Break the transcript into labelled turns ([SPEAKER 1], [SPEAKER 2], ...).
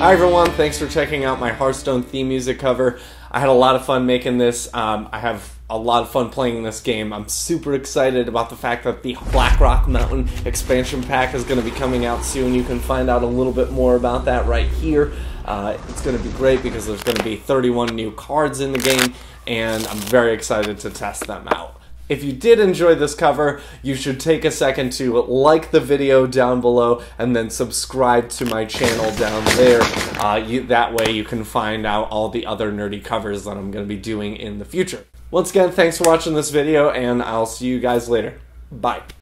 [SPEAKER 1] Hi everyone, thanks for checking out my Hearthstone theme music cover. I had a lot of fun making this. Um, I have a lot of fun playing this game. I'm super excited about the fact that the Blackrock Mountain expansion pack is going to be coming out soon. You can find out a little bit more about that right here. Uh, it's going to be great because there's going to be 31 new cards in the game, and I'm very excited to test them out. If you did enjoy this cover, you should take a second to like the video down below and then subscribe to my channel down there. Uh, you, that way you can find out all the other nerdy covers that I'm going to be doing in the future. Once again, thanks for watching this video, and I'll see you guys later. Bye.